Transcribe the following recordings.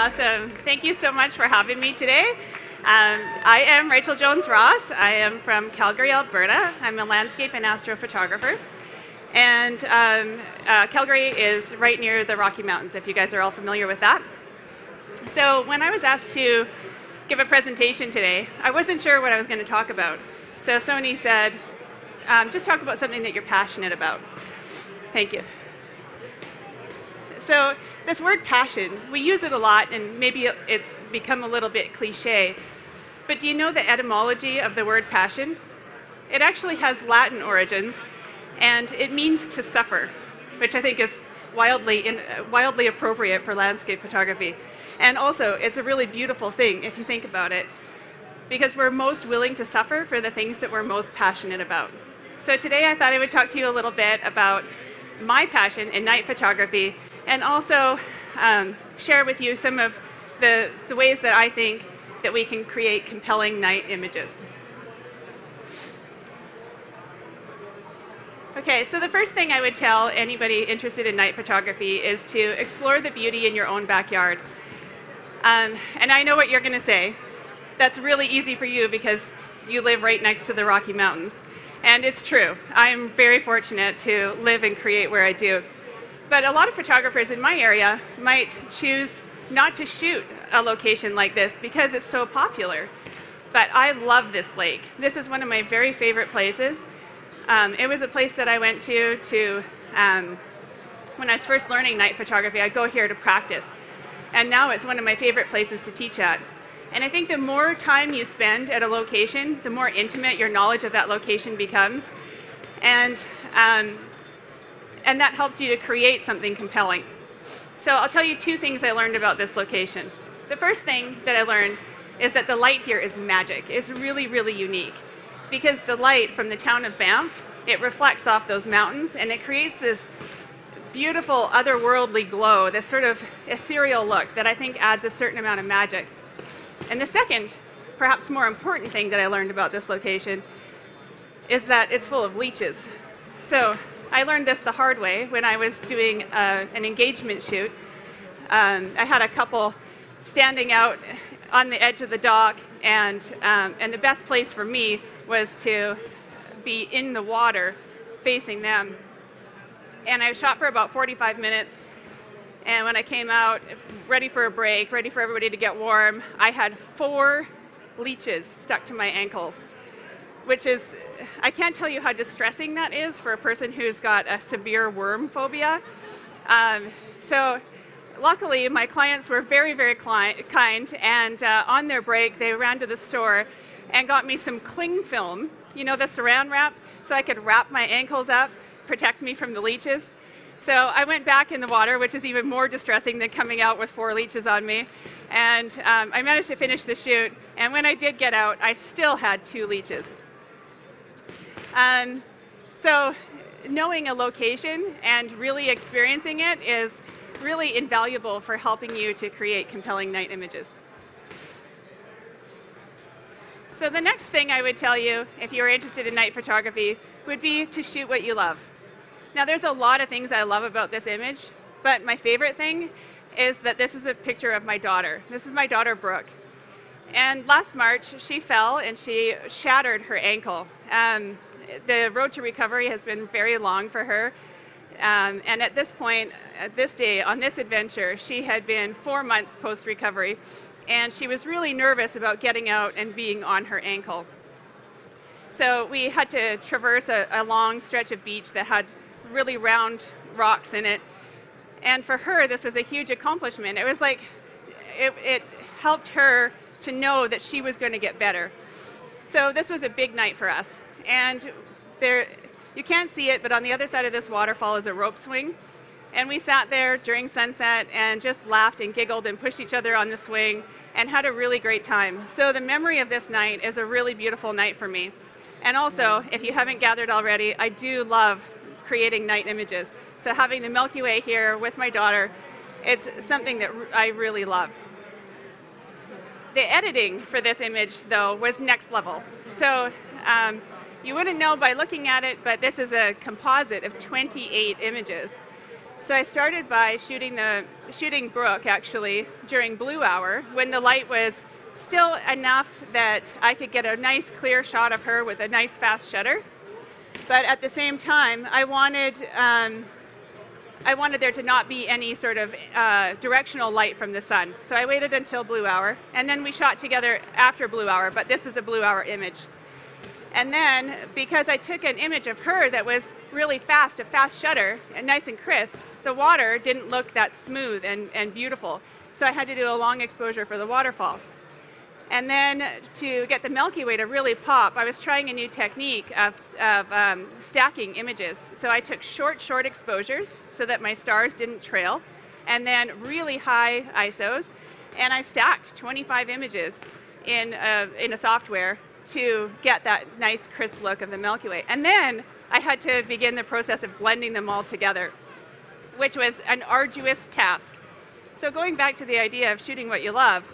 Awesome. Thank you so much for having me today. Um, I am Rachel Jones Ross. I am from Calgary, Alberta. I'm a landscape and astrophotographer. And um, uh, Calgary is right near the Rocky Mountains, if you guys are all familiar with that. So when I was asked to give a presentation today, I wasn't sure what I was going to talk about. So Sony said, um, just talk about something that you're passionate about. Thank you. So this word passion, we use it a lot and maybe it's become a little bit cliche, but do you know the etymology of the word passion? It actually has Latin origins and it means to suffer, which I think is wildly, in, wildly appropriate for landscape photography. And also, it's a really beautiful thing if you think about it, because we're most willing to suffer for the things that we're most passionate about. So today I thought I would talk to you a little bit about my passion in night photography and also um, share with you some of the, the ways that I think that we can create compelling night images. Okay, so the first thing I would tell anybody interested in night photography is to explore the beauty in your own backyard. Um, and I know what you're going to say. That's really easy for you because you live right next to the Rocky Mountains. And it's true. I'm very fortunate to live and create where I do. But a lot of photographers in my area might choose not to shoot a location like this because it's so popular. But I love this lake. This is one of my very favorite places. Um, it was a place that I went to to um, when I was first learning night photography. I'd go here to practice. And now it's one of my favorite places to teach at. And I think the more time you spend at a location, the more intimate your knowledge of that location becomes. And, um, and that helps you to create something compelling. So I'll tell you two things I learned about this location. The first thing that I learned is that the light here is magic. It's really, really unique. Because the light from the town of Banff, it reflects off those mountains and it creates this beautiful otherworldly glow, this sort of ethereal look that I think adds a certain amount of magic. And the second, perhaps more important thing that I learned about this location is that it's full of leeches. So I learned this the hard way when I was doing uh, an engagement shoot. Um, I had a couple standing out on the edge of the dock, and, um, and the best place for me was to be in the water facing them and I shot for about 45 minutes. And when I came out, ready for a break, ready for everybody to get warm, I had four leeches stuck to my ankles, which is, I can't tell you how distressing that is for a person who's got a severe worm phobia. Um, so luckily, my clients were very, very kind, and uh, on their break, they ran to the store and got me some cling film, you know, the saran wrap, so I could wrap my ankles up protect me from the leeches. So I went back in the water, which is even more distressing than coming out with four leeches on me. And um, I managed to finish the shoot. And when I did get out, I still had two leeches. Um, so knowing a location and really experiencing it is really invaluable for helping you to create compelling night images. So the next thing I would tell you, if you're interested in night photography, would be to shoot what you love. Now there's a lot of things I love about this image, but my favorite thing is that this is a picture of my daughter. This is my daughter Brooke. And last March, she fell and she shattered her ankle. Um, the road to recovery has been very long for her. Um, and at this point, at this day, on this adventure, she had been four months post-recovery, and she was really nervous about getting out and being on her ankle. So we had to traverse a, a long stretch of beach that had really round rocks in it. And for her, this was a huge accomplishment. It was like, it, it helped her to know that she was going to get better. So this was a big night for us. And there, you can't see it, but on the other side of this waterfall is a rope swing. And we sat there during sunset and just laughed and giggled and pushed each other on the swing and had a really great time. So the memory of this night is a really beautiful night for me. And also, if you haven't gathered already, I do love creating night images. So having the Milky Way here with my daughter, it's something that I really love. The editing for this image, though, was next level. So um, you wouldn't know by looking at it, but this is a composite of 28 images. So I started by shooting the shooting Brooke actually during blue hour when the light was still enough that I could get a nice clear shot of her with a nice fast shutter. But at the same time, I wanted um, I wanted there to not be any sort of uh, directional light from the sun. So I waited until blue hour, and then we shot together after blue hour, but this is a blue hour image. And then, because I took an image of her that was really fast, a fast shutter, and nice and crisp, the water didn't look that smooth and, and beautiful. So I had to do a long exposure for the waterfall. And then to get the Milky Way to really pop, I was trying a new technique of, of um, stacking images. So I took short, short exposures so that my stars didn't trail, and then really high ISOs, and I stacked 25 images in a, in a software to get that nice crisp look of the Milky Way. And then I had to begin the process of blending them all together, which was an arduous task. So going back to the idea of shooting what you love,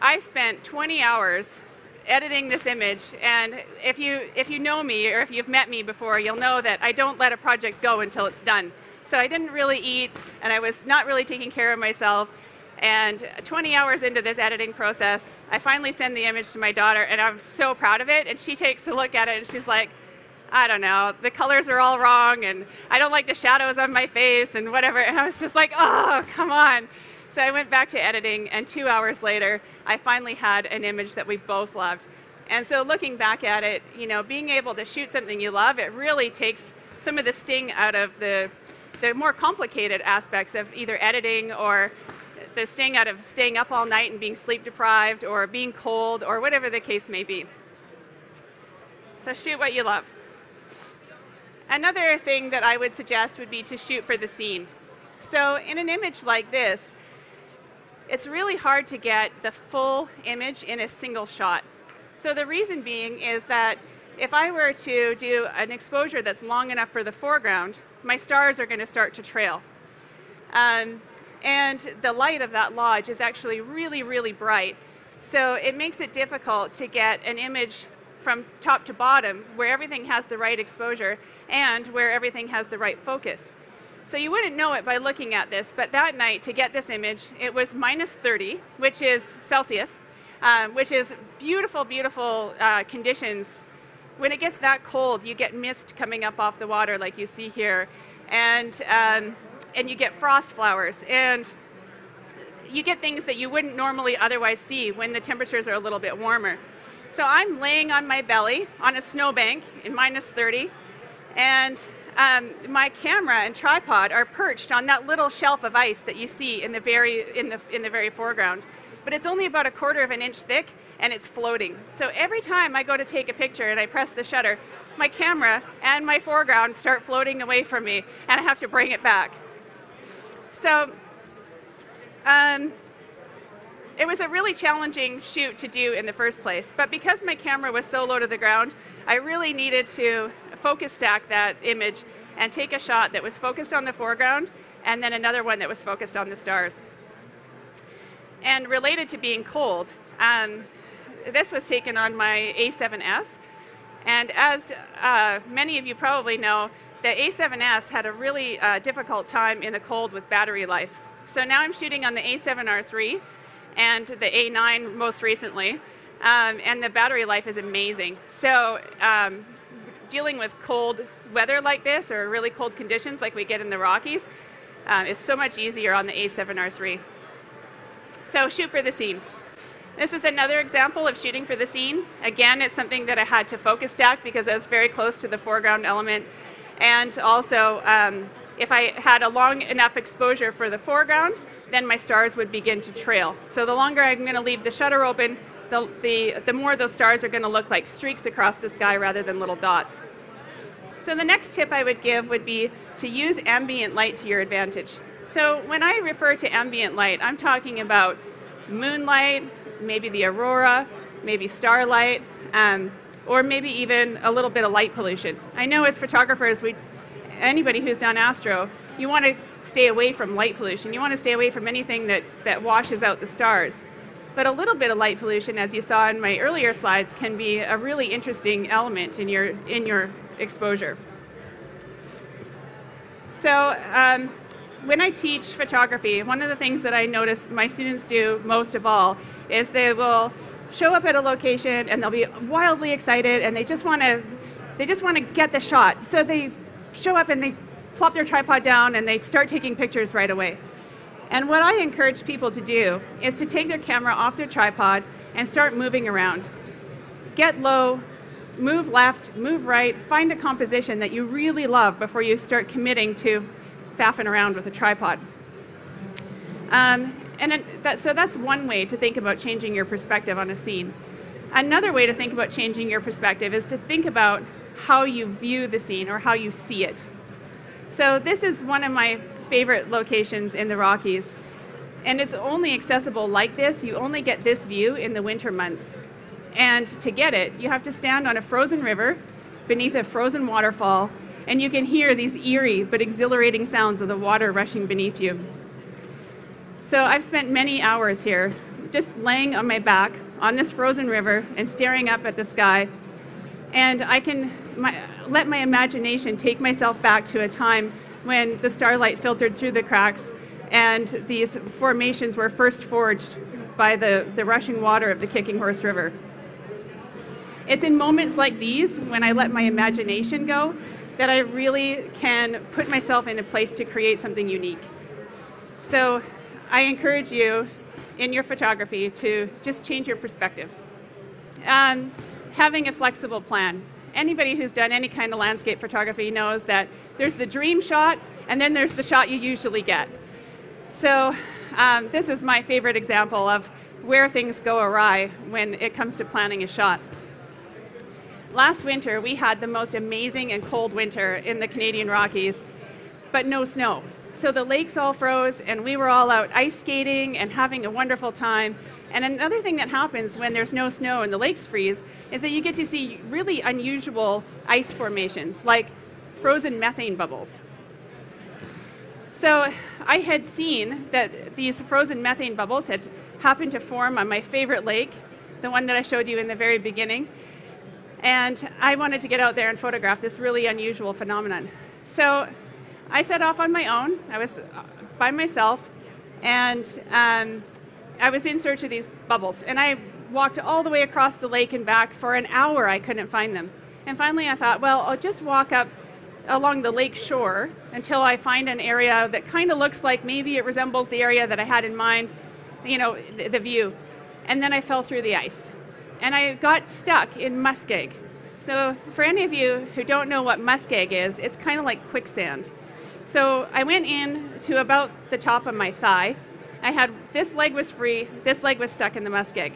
I spent 20 hours editing this image and if you if you know me or if you've met me before you'll know that I don't let a project go until it's done so I didn't really eat and I was not really taking care of myself and 20 hours into this editing process I finally send the image to my daughter and I'm so proud of it and she takes a look at it and she's like I don't know, the colors are all wrong and I don't like the shadows on my face and whatever. And I was just like, oh, come on. So I went back to editing, and two hours later, I finally had an image that we both loved. And so looking back at it, you know, being able to shoot something you love, it really takes some of the sting out of the, the more complicated aspects of either editing or the sting out of staying up all night and being sleep deprived or being cold or whatever the case may be. So shoot what you love. Another thing that I would suggest would be to shoot for the scene. So in an image like this, it's really hard to get the full image in a single shot. So the reason being is that if I were to do an exposure that's long enough for the foreground, my stars are going to start to trail. Um, and the light of that lodge is actually really, really bright. So it makes it difficult to get an image from top to bottom where everything has the right exposure and where everything has the right focus. So you wouldn't know it by looking at this, but that night to get this image, it was minus 30, which is Celsius, uh, which is beautiful, beautiful uh, conditions. When it gets that cold, you get mist coming up off the water like you see here, and, um, and you get frost flowers, and you get things that you wouldn't normally otherwise see when the temperatures are a little bit warmer. So I'm laying on my belly on a snowbank in minus 30, and um, my camera and tripod are perched on that little shelf of ice that you see in the very in the in the very foreground. But it's only about a quarter of an inch thick and it's floating. So every time I go to take a picture and I press the shutter, my camera and my foreground start floating away from me and I have to bring it back. So um, it was a really challenging shoot to do in the first place, but because my camera was so low to the ground, I really needed to focus stack that image and take a shot that was focused on the foreground and then another one that was focused on the stars. And related to being cold, um, this was taken on my A7S. And as uh, many of you probably know, the A7S had a really uh, difficult time in the cold with battery life. So now I'm shooting on the A7R3, and the A9 most recently. Um, and the battery life is amazing. So um, dealing with cold weather like this or really cold conditions like we get in the Rockies um, is so much easier on the A7R3. So shoot for the scene. This is another example of shooting for the scene. Again, it's something that I had to focus stack because I was very close to the foreground element. And also, um, if I had a long enough exposure for the foreground, then my stars would begin to trail. So the longer I'm going to leave the shutter open, the, the, the more those stars are going to look like streaks across the sky rather than little dots. So the next tip I would give would be to use ambient light to your advantage. So when I refer to ambient light, I'm talking about moonlight, maybe the aurora, maybe starlight, um, or maybe even a little bit of light pollution. I know as photographers, we, anybody who's done astro, you want to stay away from light pollution. You want to stay away from anything that, that washes out the stars. But a little bit of light pollution, as you saw in my earlier slides, can be a really interesting element in your, in your exposure. So um, when I teach photography, one of the things that I notice my students do most of all is they will show up at a location and they'll be wildly excited and they just want to they just want to get the shot. So they show up and they plop their tripod down and they start taking pictures right away. And what I encourage people to do is to take their camera off their tripod and start moving around. Get low, move left, move right, find a composition that you really love before you start committing to faffing around with a tripod. Um, and that, so that's one way to think about changing your perspective on a scene. Another way to think about changing your perspective is to think about how you view the scene or how you see it. So this is one of my favorite locations in the Rockies. And it's only accessible like this. You only get this view in the winter months. And to get it, you have to stand on a frozen river beneath a frozen waterfall, and you can hear these eerie but exhilarating sounds of the water rushing beneath you. So I've spent many hours here just laying on my back on this frozen river and staring up at the sky. And I can my, let my imagination take myself back to a time when the starlight filtered through the cracks and these formations were first forged by the, the rushing water of the Kicking Horse River. It's in moments like these, when I let my imagination go, that I really can put myself in a place to create something unique. So I encourage you in your photography to just change your perspective. Um, having a flexible plan. Anybody who's done any kind of landscape photography knows that there's the dream shot and then there's the shot you usually get. So um, this is my favorite example of where things go awry when it comes to planning a shot. Last winter, we had the most amazing and cold winter in the Canadian Rockies, but no snow. So the lakes all froze, and we were all out ice skating and having a wonderful time. And another thing that happens when there's no snow and the lakes freeze is that you get to see really unusual ice formations, like frozen methane bubbles. So I had seen that these frozen methane bubbles had happened to form on my favorite lake, the one that I showed you in the very beginning. And I wanted to get out there and photograph this really unusual phenomenon. So I set off on my own. I was uh, by myself, and um, I was in search of these bubbles. And I walked all the way across the lake and back for an hour. I couldn't find them. And finally, I thought, well, I'll just walk up along the lake shore until I find an area that kind of looks like maybe it resembles the area that I had in mind, you know, the, the view. And then I fell through the ice and I got stuck in muskeg. So, for any of you who don't know what muskeg is, it's kind of like quicksand. So, I went in to about the top of my thigh. I had this leg was free, this leg was stuck in the muskeg.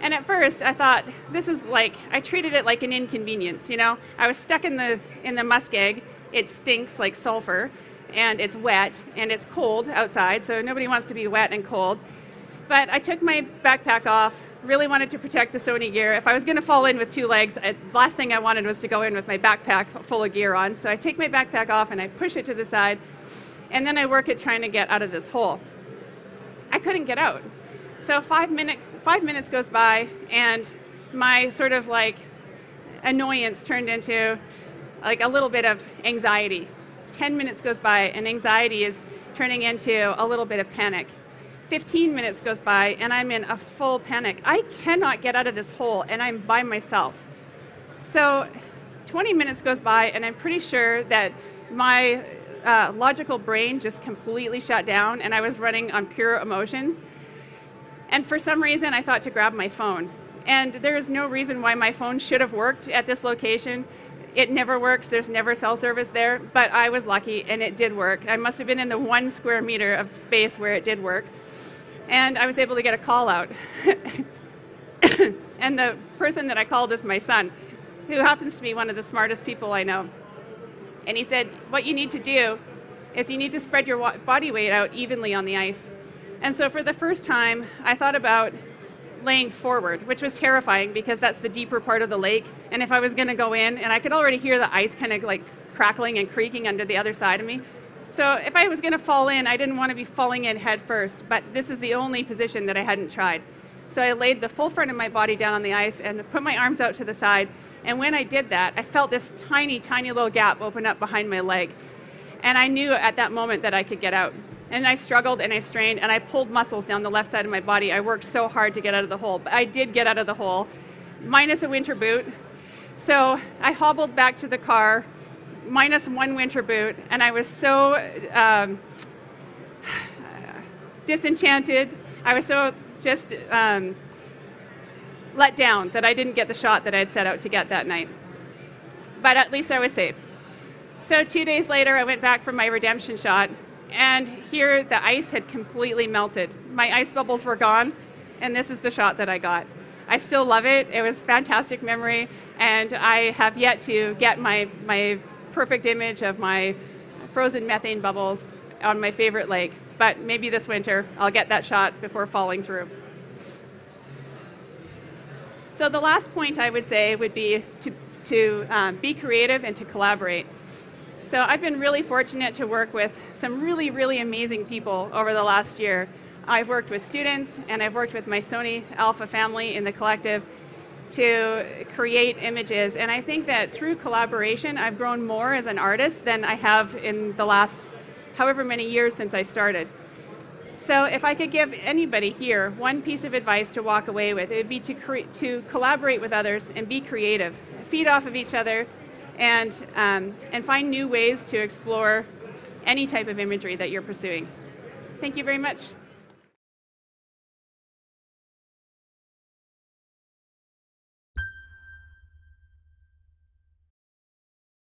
And at first, I thought this is like I treated it like an inconvenience. You know, I was stuck in the in the muskeg. It stinks like sulfur, and it's wet and it's cold outside. So nobody wants to be wet and cold. But I took my backpack off, really wanted to protect the Sony gear. If I was going to fall in with two legs, last thing I wanted was to go in with my backpack full of gear on. So I take my backpack off and I push it to the side, and then I work at trying to get out of this hole. I couldn't get out. So five minutes, five minutes goes by, and my sort of like annoyance turned into like a little bit of anxiety. 10 minutes goes by, and anxiety is turning into a little bit of panic. 15 minutes goes by and I'm in a full panic. I cannot get out of this hole and I'm by myself. So 20 minutes goes by and I'm pretty sure that my uh, logical brain just completely shut down and I was running on pure emotions. And for some reason, I thought to grab my phone. And there is no reason why my phone should have worked at this location. It never works, there's never cell service there, but I was lucky and it did work. I must have been in the one square meter of space where it did work and I was able to get a call out. and the person that I called is my son, who happens to be one of the smartest people I know. And he said, What you need to do is you need to spread your body weight out evenly on the ice. And so for the first time, I thought about laying forward, which was terrifying because that's the deeper part of the lake. And if I was going to go in, and I could already hear the ice kind of like crackling and creaking under the other side of me, so if I was going to fall in, I didn't want to be falling in head first, but this is the only position that I hadn't tried. So I laid the full front of my body down on the ice and put my arms out to the side. And when I did that, I felt this tiny, tiny little gap open up behind my leg. And I knew at that moment that I could get out. And I struggled and I strained and I pulled muscles down the left side of my body. I worked so hard to get out of the hole. But I did get out of the hole, minus a winter boot. So I hobbled back to the car, minus one winter boot, and I was so um, disenchanted. I was so just um, let down that I didn't get the shot that I had set out to get that night. But at least I was safe. So two days later, I went back for my redemption shot, and here the ice had completely melted. My ice bubbles were gone, and this is the shot that I got. I still love it. It was fantastic memory, and I have yet to get my, my perfect image of my frozen methane bubbles on my favorite lake. But maybe this winter I'll get that shot before falling through. So the last point I would say would be to, to um, be creative and to collaborate. So I've been really fortunate to work with some really, really amazing people over the last year. I've worked with students and I've worked with my Sony Alpha family in the collective to create images. And I think that through collaboration, I've grown more as an artist than I have in the last however many years since I started. So if I could give anybody here one piece of advice to walk away with, it would be to, to collaborate with others and be creative. Feed off of each other and, um, and find new ways to explore any type of imagery that you're pursuing. Thank you very much.